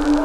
you.